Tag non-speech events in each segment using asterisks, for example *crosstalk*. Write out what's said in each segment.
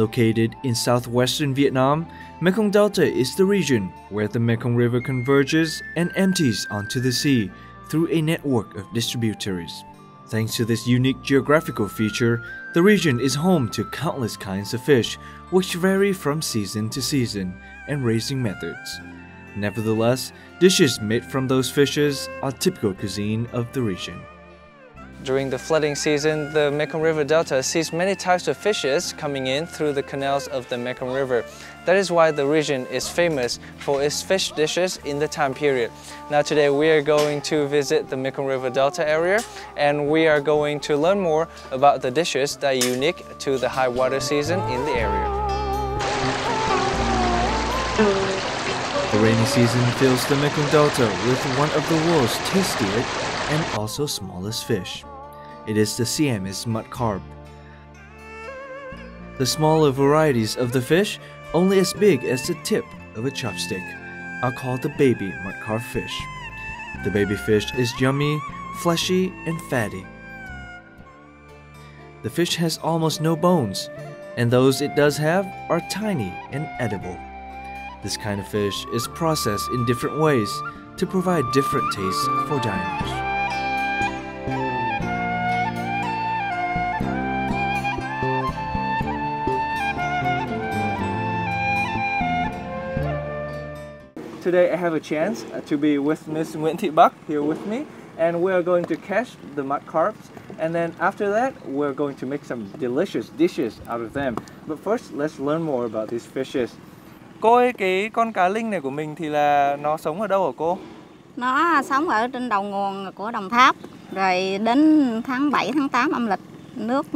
Located in southwestern Vietnam, Mekong Delta is the region where the Mekong River converges and empties onto the sea through a network of distributaries. Thanks to this unique geographical feature, the region is home to countless kinds of fish, which vary from season to season and raising methods. Nevertheless, dishes made from those fishes are typical cuisine of the region. During the flooding season, the Mekong River Delta sees many types of fishes coming in through the canals of the Mekong River. That is why the region is famous for its fish dishes in the time period. Now today we are going to visit the Mekong River Delta area and we are going to learn more about the dishes that are unique to the high water season in the area. The rainy season fills the Mekong Delta with one of the world's tastiest and also smallest fish. It is the Siamese mud carp. The smaller varieties of the fish, only as big as the tip of a chopstick, are called the baby mud carp fish. The baby fish is yummy, fleshy, and fatty. The fish has almost no bones, and those it does have are tiny and edible. This kind of fish is processed in different ways to provide different tastes for diners. Today I have a chance uh, to be with Miss Nguyễn Thị Bắc here with me and we are going to catch the mud carps and then after that we're going to make some delicious dishes out of them. But first let's learn more about these fishes. Cô ơi, cái con cá linh này của mình thì là nó sống ở đâu hả cô? Nó sống ở trên đầu nguồn của Đồng Tháp Rồi đến tháng 7, tháng 8 âm lịch Nước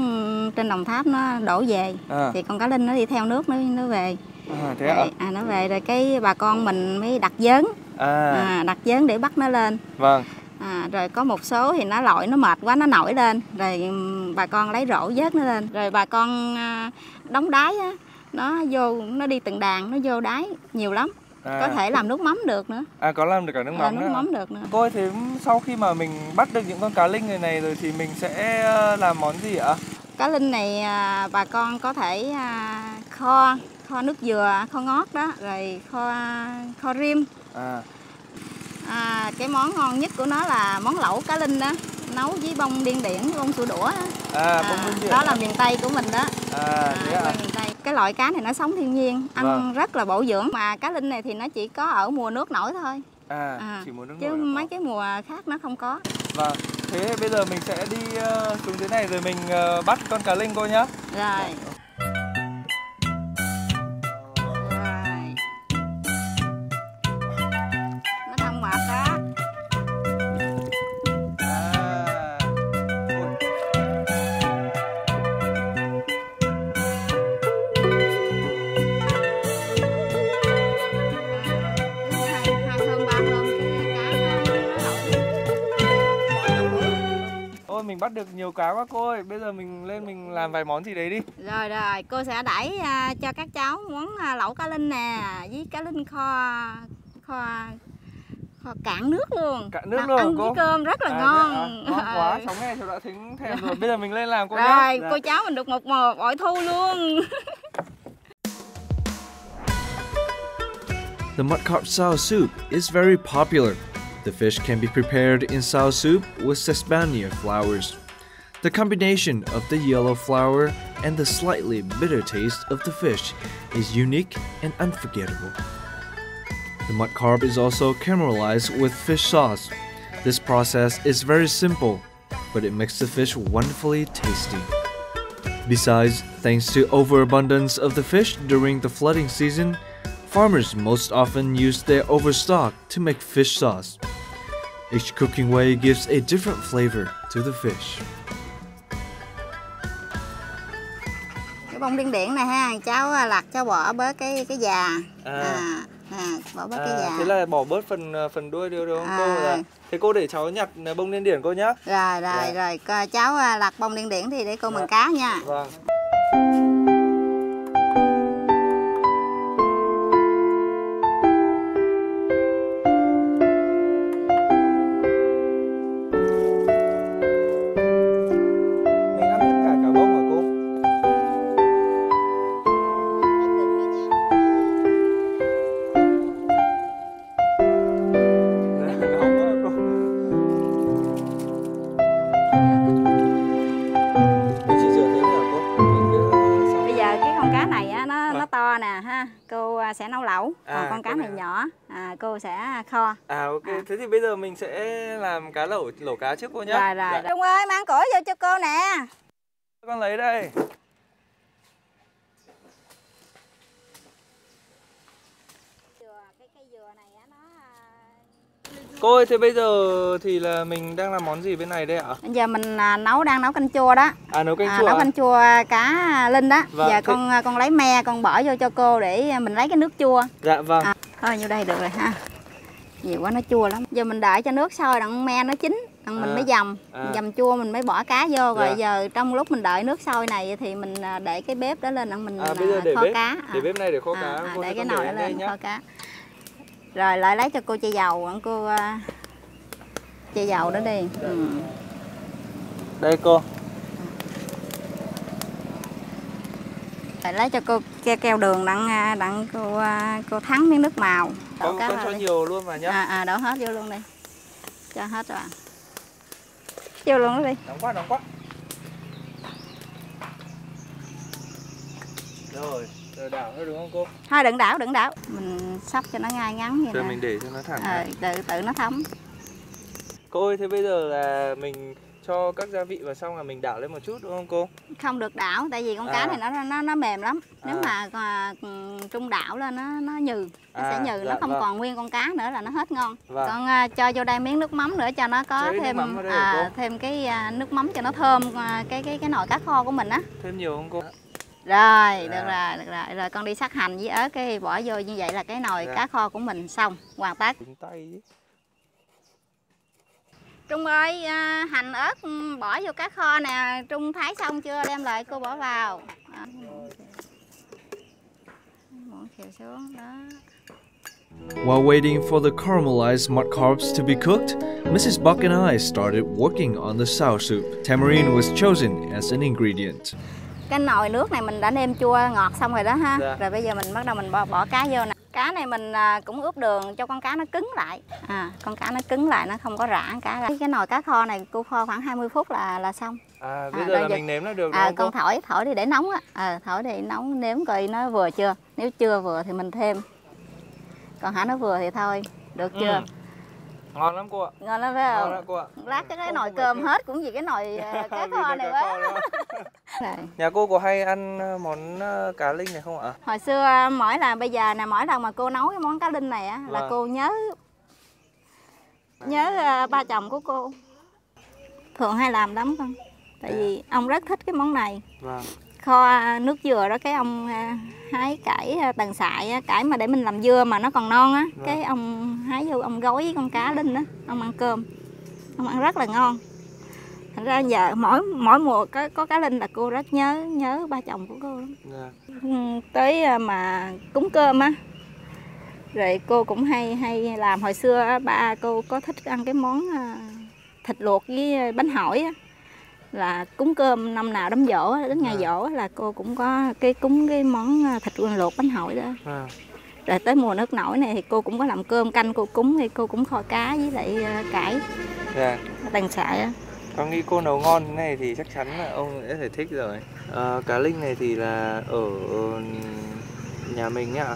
trên Đồng Tháp nó đổ về À. Thì con cá linh nó đi theo nước nó nó về À, thế rồi, à, Nó về rồi cái bà con mình mới đặt giớn À, à, Đặt giớn để bắt nó lên. Vâng. à, Rồi có một số thì nó lội nó mệt quá nó nổi lên. Rồi bà con lấy rổ vớt nó lên. Rồi bà con à, đóng đáy á nó vô nó đi từng đàn nó vô đáy nhiều lắm. À, có thể làm nước mắm được nữa. À, có làm được cả nước à, mắm nước nữa. mắm được nữa. Cô ơi, thế sau khi mà mình bắt được những con cá linh này này rồi thì mình sẽ ờ, làm món gì ạ? cá linh này à, bà con có thể kho kho nước dừa kho ngót đó rồi kho kho rim À, à, cái món ngon nhất của nó là món lẩu cá linh đó nấu với bông điên điển với bông sủa đũa đó. à, bông nguyên điện đó là miền tây của mình đó À, à, ạ? miền tây cái loại cá này nó sống thiên nhiên ăn Vâng. rất là bổ dưỡng mà cá linh này thì nó chỉ có ở mùa nước nổi thôi À, à, chỉ muốn nước chứ nổi mấy cái mùa khác nó không có Vâng, thế bây giờ mình sẽ đi ờ, xuống dưới này rồi mình ờ, bắt con cá linh cô nhá. rồi Rồi. Được nhiều cá quá cô ơi. Bây giờ mình lên mình làm vài món gì đấy đi. rồi rồi cô sẽ đẩy à, cho các cháu món à, lẩu cá linh nè với cá linh kho kho kho cạn nước luôn Cạn nước Ăn- luôn ăn cô? với cơm rất là À, ngon à? Ngon quá, *laughs* sống nghe tôi đã thấy thèm rồi. Bây giờ mình lên làm cô nhá. rồi Dạ. cô cháu mình được một mò bội thu luôn The mud carp sao soup is very popular. The fish can be prepared in sao soup with sesbania flowers. The combination of the yellow flour and the slightly bitter taste of the fish is unique and unforgettable. The mud carp is also caramelized with fish sauce. This process is very simple, but it makes the fish wonderfully tasty. Besides, thanks to overabundance of the fish during the flooding season, farmers most often use their overstock to make fish sauce. Each cooking way gives a different flavor to the fish. Bông điên điển này ha cháu à, lặt cháu bỏ bớt cái cái già À. à, à, bỏ bớt cái À, già thế là bỏ bớt phần ờ, phần đuôi được đúng không À. cô? Dạ. Thế cô để cháu nhặt ờ, bông điên điển cô nhá. rồi rồi Dạ. rồi cháu à, lặt bông điên điển thì để cô Dạ. mừng cá nha Vâng. Lẩu còn À, con cá này nhỏ à, cô sẽ kho À ok, À. thế thì bây giờ mình sẽ làm cá lẩu lẩu cá trước cô nhá. rồi rồi Dạ. Trung ơi mang củi vô cho cô nè Con lấy đây. cái cây dừa này nó Cô ơi, thế bây giờ thì là mình đang làm món gì bên này đây ạ? bây giờ mình à, nấu đang nấu canh chua đó À nấu canh à, chua. nấu à? canh chua cá linh đó Vâng, giờ thế- con à, con lấy me con bỏ vô cho cô để mình lấy cái nước chua Dạ vâng. à, thôi vô đây được rồi ha nhiều quá nó chua lắm giờ mình đợi cho nước sôi đặng me nó chín đặng mình À, mới dầm à. dầm chua mình mới bỏ cá vô rồi Dạ. giờ trong lúc mình đợi nước sôi này thì mình à, để cái bếp đó lên đặng mình À bây giờ để kho bếp, cá để bếp này để kho À, cá. à, để cái nồi đó lên kho cá rồi lại lấy cho cô chai dầu cô à, chai dầu đó đi ừ. Đây cô. Rồi lấy cho cô ke keo đường đặng à, đặng cô à, cô thắng miếng nước màu đổ Con, con cho đi. nhiều luôn vào nhá. à, à đổ hết vô luôn đi cho hết rồi vô luôn đi Nóng quá, nóng quá. Rồi, giờ đảo nữa đúng không cô? thôi đừng đảo đừng đảo mình sắp cho nó ngay ngắn vậy Giờ nè mình để cho nó thẳng. ờ, tự tự nó thấm Cô ơi, thế bây giờ là mình cho các gia vị vào xong là mình đảo lên một chút đúng không cô? không được đảo tại vì con cá À. này nó nó nó mềm lắm nếu À. mà à, ừ, trung đảo lên nó nó nhừ nó sẽ À, nhừ dạ, nó không vâng. còn nguyên con cá nữa là nó hết ngon Vâng. con à, cho vô đây miếng nước mắm nữa cho nó có nước thêm à, thêm cái à, nước mắm cho nó thơm à, cái cái cái nồi cá kho của mình á Thêm nhiều không cô? Rồi được Dạ. rồi được rồi rồi con đi sắc hành với ớt cái bỏ vô như vậy là cái nồi Dạ. cá kho của mình xong hoàn tất. Trung ơi à, hành ớt ừ, bỏ vô cá kho nè Trung thái xong chưa đem lại cô bỏ vào à, While waiting for the caramelized mud carbs to be cooked, Mrs. Buck and I started working on the sour soup. Tamarind was chosen as an ingredient. Cái nồi nước này mình đã nêm chua ngọt xong rồi đó ha. Dạ. rồi bây giờ mình bắt đầu mình bỏ, bỏ cá vô nè. Cá này mình à, cũng ướp đường cho con cá nó cứng lại. À con cá nó cứng lại nó không có rã cá ra. Cái nồi cá kho này cô kho khoảng 20 phút là là xong. À, bây À, giờ là giờ- mình nếm là được à không cô? con thổi thổi đi để nóng á. À, thổi đi nóng nếm coi nó vừa chưa. Nếu chưa vừa thì mình thêm. Còn hả nó vừa thì thôi. Được chưa? Ừ. Ngon lắm cô ạ. ngon lắm phải Ngon không lắm cô ạ. lát cái, nồi cơm hết cũng vì cái nồi à, *laughs* cá kho này quá. *laughs* Nhà cô có hay ăn ờ, món ờ, cá linh này không ạ? hồi xưa mỗi là bây giờ nè mỗi lần mà cô nấu cái món cá linh này á là Vâng. cô nhớ nhớ ba chồng của cô thường hay làm lắm con tại Dạ. vì ông rất thích cái món này Vâng. Kho nước dừa đó cái ông à, hái cải à, tần xại cải mà để mình làm dưa mà nó còn non á Vâng. cái ông hái vô ông gói với con cá linh á ông ăn cơm. Ông ăn rất là ngon. Thành ra giờ mỗi mỗi mùa có có cá linh là cô rất nhớ nhớ ba chồng của cô lắm. Dạ. Ừ, tới à, mà cúng cơm á rồi cô cũng hay hay làm. Hồi xưa ba cô có thích ăn cái món à, thịt luộc với bánh hỏi á là cúng cơm năm nào đám dỗ đến ngày À. dỗ á, là cô cũng có cái cúng cái món à, thịt luộc bánh hỏi đó Vâng. rồi tới mùa nước nổi này thì cô cũng có làm cơm canh cô cúng thì cô cũng kho cá với lại à, cải Dạ. tàn xại á Con nghĩ cô nấu ngon thế này thì chắc chắn là ông sẽ phải thích rồi. Ờ, cá linh này thì là ở nhà mình nhá,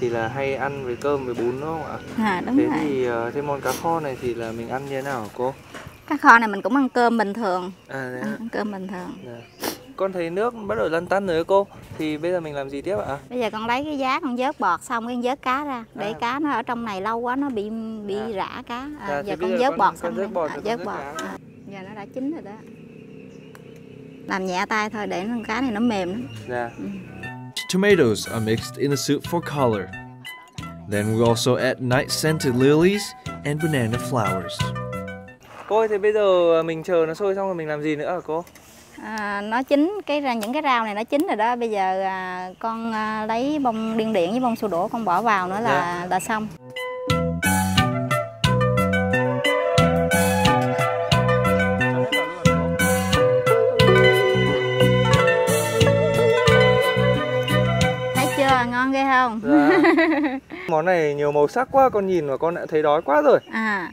thì là hay ăn với cơm với bún đúng không ạ? à đúng Thế rồi thì ờ, thế món cá kho này thì là mình ăn như thế nào cô? Cá kho này mình cũng ăn cơm bình thường À, thế à, ạ. ăn cơm bình thường Dạ. Con thấy nước bắt đầu lăn tăn rồi cô. Thì bây giờ mình làm gì tiếp ạ? bây giờ con lấy cái giá con vớt bọt xong cái con vớt cá ra để À. cá nó ở trong này lâu quá nó bị bị À. rã cá à, Dạ, giờ thì con vớt bọt con xong vớt bọt à, vớt bọt à. giờ nó đã chín rồi đó làm nhẹ tay thôi để con cá này nó mềm lắm Dạ. Tomatoes are mixed in the soup for color. Then we also add night scented lilies and banana flowers. Cô ơi, thế bây giờ mình chờ nó sôi xong rồi mình làm gì nữa hả cô? à, nó chín cái ra những cái rau này nó chín rồi đó bây giờ à, con à, lấy bông điên điện với bông su đổ con bỏ vào nữa là là xong thấy chưa ngon ghê không Dạ. *laughs* Món này nhiều màu sắc quá, con nhìn mà con đã thấy đói quá rồi. À,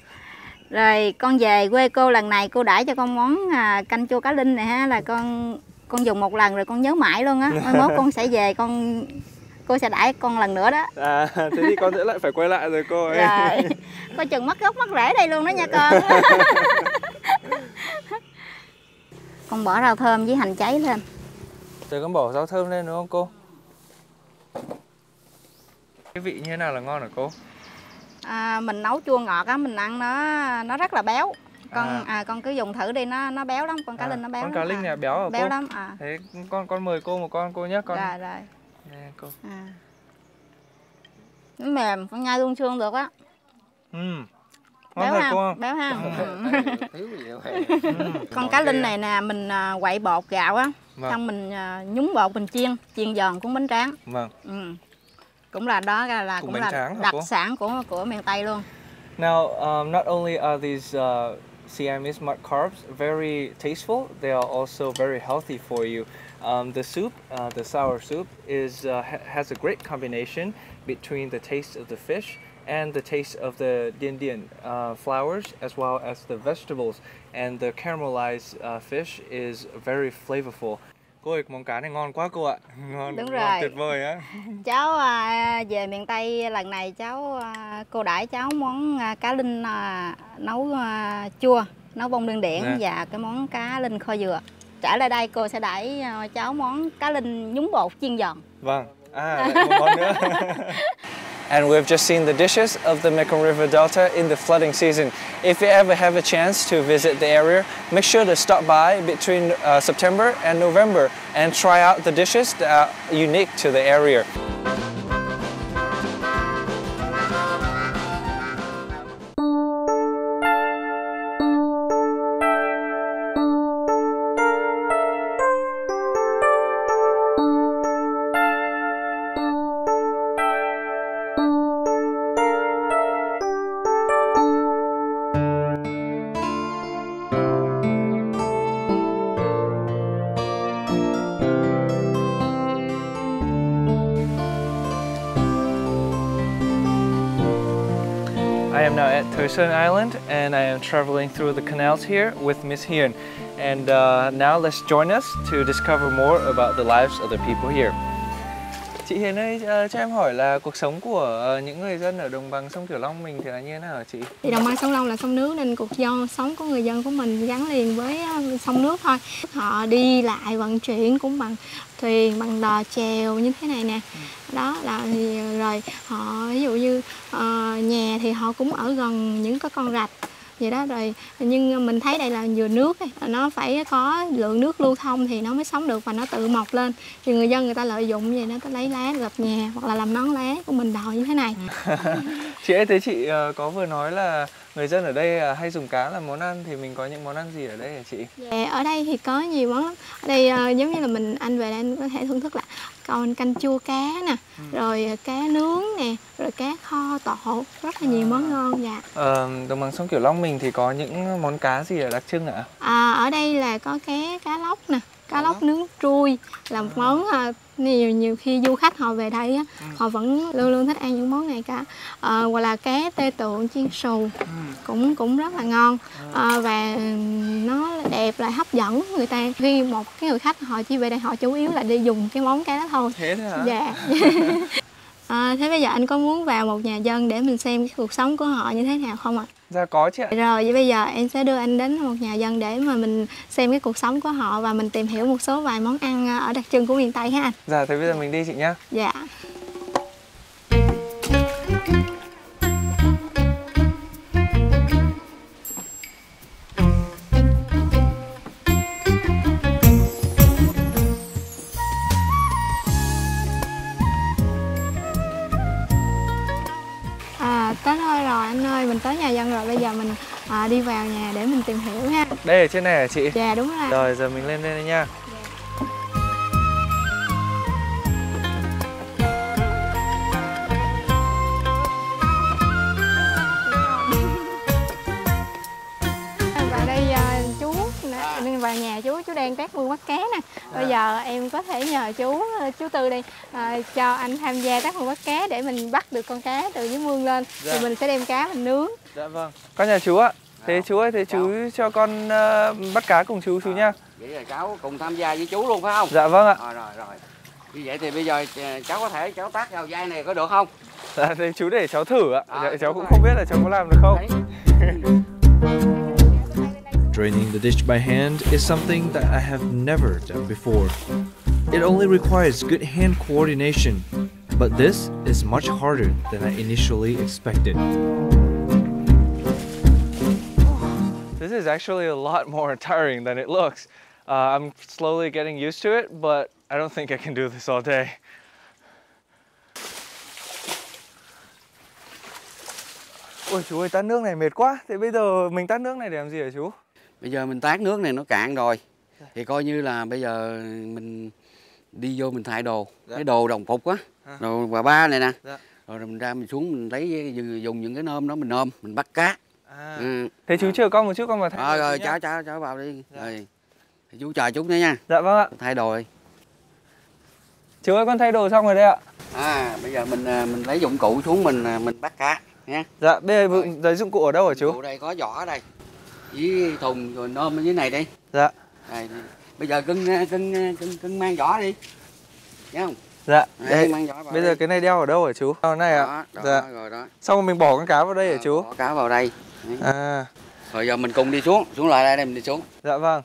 rồi con về quê cô lần này cô đãi cho con món à, canh chua cá linh này ha là con con dùng một lần rồi con nhớ mãi luôn á. Mai mốt con sẽ về con cô sẽ đãi con lần nữa đó À, thế thì con sẽ lại phải quay lại rồi cô ấy. rồi coi chừng mất gốc mất rễ đây luôn đó nha con *laughs* con bỏ rau thơm với hành cháy lên Rồi con bỏ rau thơm lên đúng không cô? Cái vị như thế nào là ngon hả cô? À, mình nấu chua ngọt á mình ăn nó nó rất là béo con À. à. con cứ dùng thử đi nó nó béo lắm con cá À, linh nó béo con lắm cá linh à. này béo hả béo cô? lắm à Thế con con mời cô một con cô nhé con. rồi rồi Nè, cô. à. nó mềm con nhai luôn xương được á. Ngon béo ha cô béo ha Ừ. con cá linh này nè mình à, quậy bột gạo á Vâng. xong mình à, nhúng bột mình chiên chiên giòn cuốn bánh tráng Vâng. ừ. Cũng là đó là, là cũng là tráng đặc sản của của miền tây luôn Now, um, not only are these uh, Siamese mud carbs very tasteful, they are also very healthy for you. Um, the soup, uh, the sour soup, is uh, ha- has a great combination between the taste of the fish and the taste of the Dindian uh, flowers, as well as the vegetables. And the caramelized uh, fish is very flavorful. Cô ơi, món cá này ngon quá cô ạ. Ngon, Đúng ngon rồi. tuyệt vời á. *laughs* cháu à, về miền tây lần này cháu à, cô đãi cháu món à, cá linh à, nấu à, chua nấu bông điên điển Dạ. và cái món cá linh kho dừa trở lại đây cô sẽ đãi à, cháu món cá linh nhúng bột chiên giòn Vâng. À, một món nữa. *laughs* And we've just seen the dishes of the Mekong River Delta in the flooding season. If you ever have a chance to visit the area, make sure to stop by between uh, September and November and try out the dishes that are unique to the area. Am Island and I am traveling through the canals here with Miss Hyun. And uh, now let's join us to discover more about the lives of the people here. Chị Hiền ơi, uh, cho em hỏi là cuộc sống của uh, những người dân ở đồng bằng sông Cửu Long mình thì là như thế nào hả chị? thì đồng bằng sông Long là sông nước nên cuộc do sống của người dân của mình gắn liền với uh, sông nước thôi họ đi lại vận chuyển cũng bằng thuyền bằng đò chèo như thế này nè đó là thì rồi họ ví dụ như uh, nhà thì họ cũng ở gần những cái con rạch vậy đó. Rồi nhưng mình thấy đây là dừa nước ấy, nó phải có lượng nước lưu thông thì nó mới sống được và nó tự mọc lên. Thì người dân người ta lợi dụng vậy nó ta lấy lá gập nhà hoặc là làm nón lá của mình đòi như thế này. *laughs* Chị ơi, thế chị ờ, có vừa nói là người dân ở đây ờ, hay dùng cá làm món ăn thì mình có những món ăn gì ở đây hả chị? Dạ, ở đây thì có nhiều món lắm. Ở đây ờ, giống như là mình anh về đây anh có thể thưởng thức là còn canh chua cá nè, rồi ờ, cá nướng nè, rồi cá kho tộ, rất là nhiều món ngon dạ. Ờ, đồng bằng sông Cửu Long mình thì có những món cá gì là đặc trưng ạ? À, ở đây là có cá cá lóc nè, cá lóc nướng trui là một món ờ, nhiều nhiều khi du khách họ về đây á, họ vẫn luôn luôn thích ăn những món này cả. Ờ, hoặc là cá tê tượng chiên xù cũng cũng rất là ngon. Ờ, và nó đẹp lại hấp dẫn người ta. Khi một cái người khách họ chỉ về đây họ chủ yếu là đi dùng cái món cá đó thôi. Thế thôi hả? dạ *laughs* *laughs* Ờ, thế bây giờ anh có muốn vào một nhà dân để mình xem cái cuộc sống của họ như thế nào không ạ Dạ có chị ạ. rồi vậy bây giờ em sẽ đưa anh đến một nhà dân để mà mình xem cái cuộc sống của họ và mình tìm hiểu một số vài món ăn ờ, ở đặc trưng của miền tây ha anh Dạ thế bây giờ mình đi chị nhá. dạ giờ mình à, đi vào nhà để mình tìm hiểu ha. Đây ở trên này hả chị? Dạ đúng rồi. Rồi giờ mình lên đây nha. Đang tác mương bắt cá nè. Bây giờ em có thể nhờ chú ờ, chú Tư đi à, cho anh tham gia tác mương bắt cá để mình bắt được con cá từ dưới mương lên. Dạ. Rồi mình sẽ đem cá mình nướng. Dạ vâng. Con nhà chú ạ. Thế chú ơi, thế chú cho con ờ, bắt cá cùng chú chú nha. vậy là cháu cùng tham gia với chú luôn phải không Dạ vâng ạ. rồi rồi rồi như vậy thì bây giờ à, cháu có thể cháu tác vào vai này có được không Dạ, thế chú để cháu thử ạ. À, Dạ, cháu cũng thử. không biết là cháu có làm được không. Đấy. Draining the dish by hand is something that I have never done before. It only requires good hand coordination, but this is much harder than I initially expected. This is actually a lot more *laughs* tiring than it looks. Uh, I'm slowly getting used to it, but I don't think I can do this all day. Ôi chú ơi, tát nước này mệt quá. Thế bây giờ mình tát nước này để làm gì hả chú? Bây giờ mình tác nước này nó cạn rồi thì coi như là bây giờ mình đi vô mình thay đồ Dạ. cái đồ đồng phục á À. đồ bà ba này nè Dạ. rồi mình ra mình xuống mình lấy dùng những cái nôm đó mình ôm mình bắt cá À. ừ. Thế chú chờ con một chút con vào thay rồi đồ rồi cháu cháu cháu vào đi Dạ. rồi thì chú chờ chút nữa nha Dạ vâng ạ. thay đồ đi Chú ơi con thay đồ xong rồi đây ạ. à bây giờ mình à, mình lấy dụng cụ xuống mình à, mình bắt cá nha Dạ, bây giờ giấy dụng cụ ở đâu hả chú? Dụng cụ đây có vỏ ở đây với thùng rồi nôm ở dưới này đi Dạ. đây, bây giờ cưng à, cưng à, cưng cưng mang vỏ đi nghe không Dạ. Đây, mang bây đi. giờ cái này đeo ở đâu hả chú? Ở này ạ. đó, Dạ. rồi đó Xong rồi mình bỏ con cá vào đây hả Ờ, chú? bỏ cá vào đây. À, rồi giờ mình cùng đi xuống xuống lại đây đây mình đi xuống dạ vâng.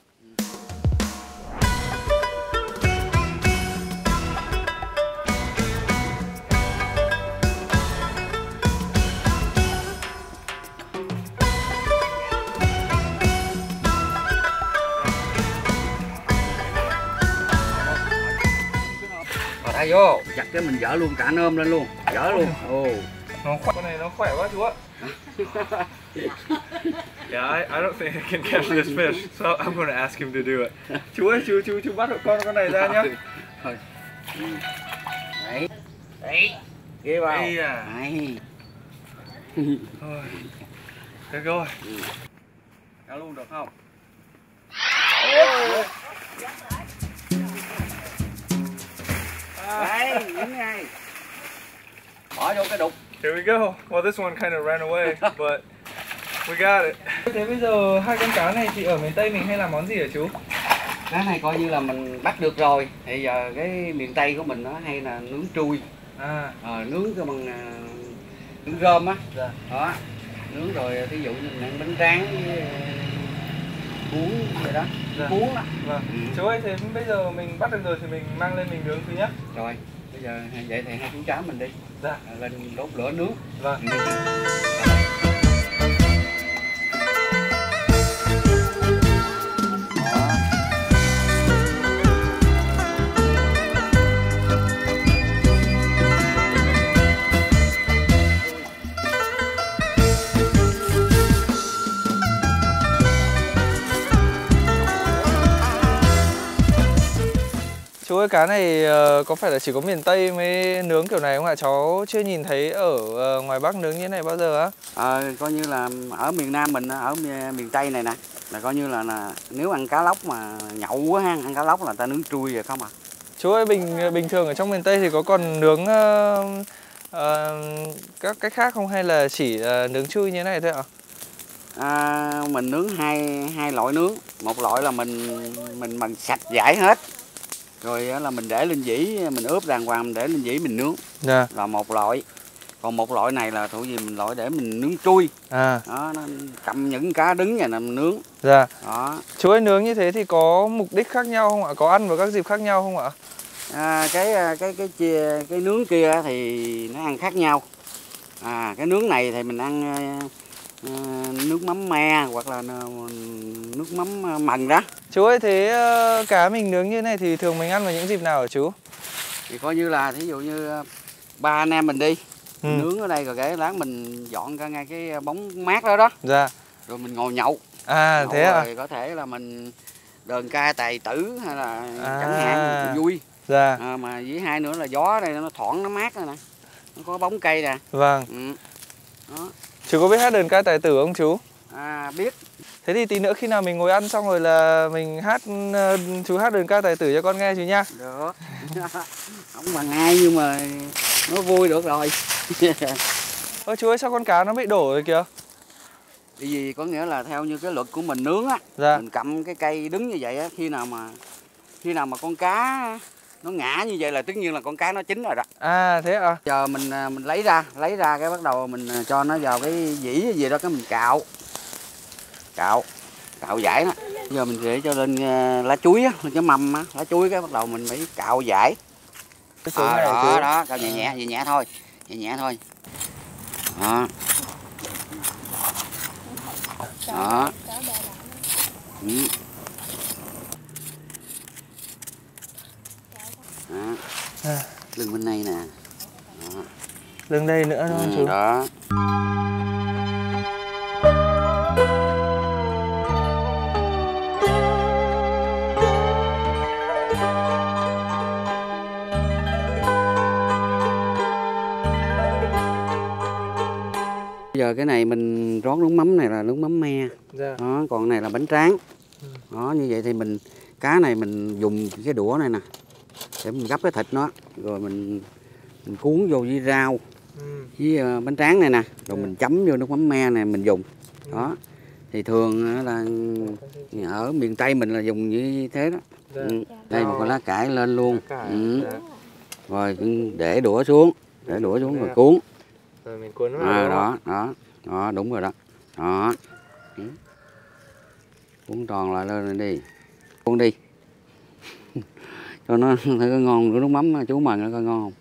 Vô chặt cái mình dỡ luôn cả nôm lên luôn dỡ luôn ồ Nó khỏe, con này nó khỏe quá chú ạ. *laughs* Yeah, I, I don't think I can catch this fish, so I'm gonna ask him to do it. Chú ơi, chú chú chú bắt được con con này ra nhá. Thôi. đấy đấy ghê vào Ây da. đấy Thôi. Được rồi. cả luôn được không đấy ngay bỏ vô cái đục Here we go. Well, this one kind of ran away, *laughs* but we got it. Thế bây giờ hai con cá này thì ở miền Tây mình hay làm món gì hả chú? cái này coi như là mình bắt được rồi thì giờ cái miền tây của mình nó hay là nướng trui À, ờ, nướng cái bằng à, nướng rơm á Dạ. đó nướng rồi thí dụ như mình ăn bánh tráng với cuốn vậy đó Dạ. cuốn đó vâng. Ừ. Chú ơi, thế bây giờ mình bắt được rồi thì mình mang lên mình nướng thứ nhá. rồi bây giờ vậy thì hai chú cháu mình đi Dạ. Lên đốt lửa nướng Vâng. Ừ. Ơi, cá này ờ, có phải là chỉ có miền Tây mới nướng kiểu này không ạ? Cháu chưa nhìn thấy ở ờ, ngoài Bắc nướng như thế này bao giờ á. Ờ, coi như là ở miền Nam mình ở mi- miền Tây này nè là coi như là, là nếu ăn cá lóc mà nhậu quá ha ăn cá lóc là ta nướng trui rồi không à Chú ơi, bình bình thường ở trong miền Tây thì có còn nướng ờ, ờ, các cách khác không hay là chỉ ờ, nướng chui như thế này thôi ạ? à, mình nướng hai hai loại nướng một loại là mình mình bằng sạch giải hết rồi là mình để lên dĩ mình ướp đàng hoàng mình để lên dĩ mình nướng Dạ. là một loại còn một loại này là thuộc gì mình loại để mình nướng trui À, đó nó cầm những cá đứng nè mình nướng dạ. đó Chú ơi, nướng như thế thì có mục đích khác nhau không ạ? Có ăn vào các dịp khác nhau không ạ? à, cái cái cái chia cái nướng kia thì nó ăn khác nhau à cái nướng này thì mình ăn à, à, nước mắm me hoặc là nước mắm mần đó Chú ơi, thế ờ, cá mình nướng như thế này thì thường mình ăn vào những dịp nào hả chú? thì coi như là thí dụ như à, ba anh em mình đi Ừ. nướng ở đây rồi cái láng mình dọn ra ngay cái bóng mát đó đó Dạ. rồi mình ngồi nhậu À, nhậu thế rồi có thể là mình đờn ca tài tử hay là À. chẳng hạn vui Dạ. à, mà với hai nữa là gió đây nó thoảng nó mát rồi nè nó có bóng cây nè Vâng. ừ. đó Chú có biết hát đơn ca tài tử không chú? à, biết Thế thì tí nữa khi nào mình ngồi ăn xong rồi là mình hát ờ, chú hát đơn ca tài tử cho con nghe chú nha. được *laughs* không bằng ai nhưng mà nó vui được rồi *laughs* Ơ chú ơi sao con cá nó bị đổ rồi kìa? Bởi vì có nghĩa là theo như cái luật của mình nướng á Dạ. mình cầm cái cây đứng như vậy á khi nào mà khi nào mà con cá nó ngã như vậy là tất nhiên là con cá nó chín rồi đó À thế à? giờ mình à, mình lấy ra lấy ra cái bắt đầu mình à, cho nó vào cái dĩ gì đó cái mình cạo cạo cạo giải nó giờ mình để cho lên à, lá chuối á lên cái mâm á lá chuối cái bắt đầu mình mới cạo giải Cái xuống à, đó chú. đó cạo nhẹ nhẹ nhẹ nhẹ thôi nhẹ nhẹ thôi. Đó. Đó. Ừ. đó. À. lưng bên này nè. Lưng đây nữa đúng không Ừ, chú? đó giờ cái này mình rót nước mắm này là nước mắm me Dạ. đó còn này là bánh tráng đó như vậy thì mình cá này mình dùng cái đũa này nè để mình gấp cái thịt nó rồi mình mình cuốn vô với rau Ừ. với ờ, bánh tráng này nè rồi Dạ. mình chấm vô nước mắm me này mình dùng đó thì thường á là ở miền tây mình là dùng như thế đó Dạ. ừ. đây một con lá cải lên luôn cải, ừ. dạ. rồi để đũa xuống để đũa xuống rồi Dạ. cuốn Rồi mình cuốn vào à, đó đó đó đúng rồi đó. Đó. Ừ. cuốn tròn lại lên đi. Cuốn đi. *laughs* Cho nó thấy có ngon cái nước mắm chú mần nó coi ngon không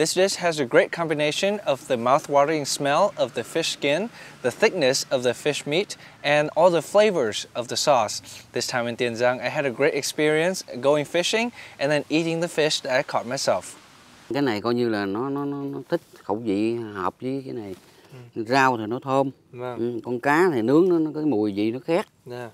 This dish has a great combination of the mouth-watering smell of the fish skin, the thickness of the fish meat, and all the flavors of the sauce. This time in Tiền Giang, I had a great experience going fishing and then eating the fish that I caught myself. cái này coi như là nó nó nó, nó thích khẩu vị hợp với cái này rau thì nó thơm Vâng. con cá thì nướng nó, nó cái mùi vị nó khác Dạ.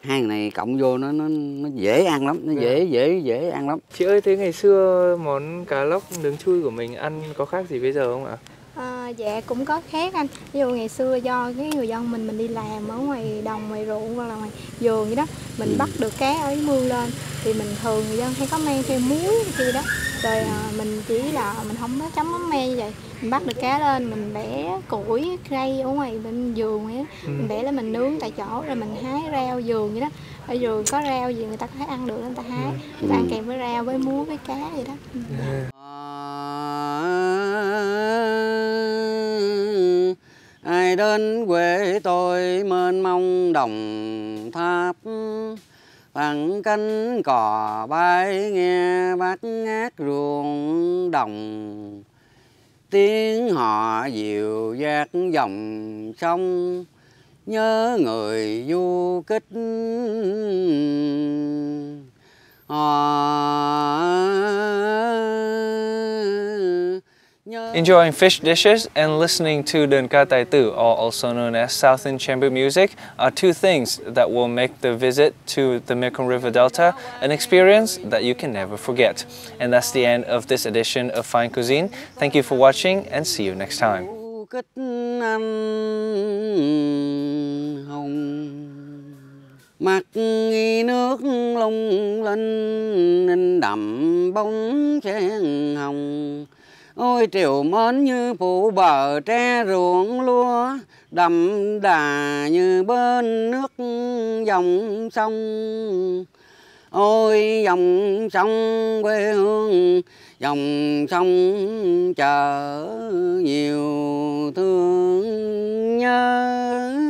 Hai này cộng vô nó nó nó dễ ăn lắm nó Dạ. dễ dễ dễ ăn lắm Chị ơi, thế ngày xưa món cá lóc nướng chui của mình ăn có khác gì bây giờ không ạ? À, dạ cũng có khác anh ví dụ ngày xưa do cái người dân mình mình đi làm ở ngoài đồng ngoài ruộng hoặc là ngoài vườn vậy đó mình Ừ. bắt được cá ở mương lên thì mình thường người dân hay có mang theo muối kia đó rồi à, mình chỉ là mình không có chấm mắm me như vậy. Mình bắt được cá lên mình bẻ củi rây ở ngoài bên vườn đó Ừ. mình bẻ lên mình nướng tại chỗ rồi mình hái rau vườn vậy đó. Ở vườn có rau gì người ta có thể ăn được người ta hái. Người ta ăn kèm với rau với muối với cá vậy đó. Ai đến quê tôi mênh mông đồng tháp bằng cánh cò bay nghe bát ngát ruộng đồng. Tiếng họ dịu dạt dòng sông, nhớ người du kích. Họ Enjoying fish dishes and listening to Đơn ca tài tử, or also known as Southern Chamber music, are two things that will make the visit to the Mekong River Delta an experience that you can never forget. And that's the end of this edition of Fine Cuisine. Thank you for watching and see you next time. Du kích anh hồng mặt nước lung linh đậm bóng sen hồng ôi, triều mến như phủ bờ tre ruộng lúa, đậm đà như bên nước dòng sông. Ôi, dòng sông quê hương, dòng sông chờ nhiều thương nhớ.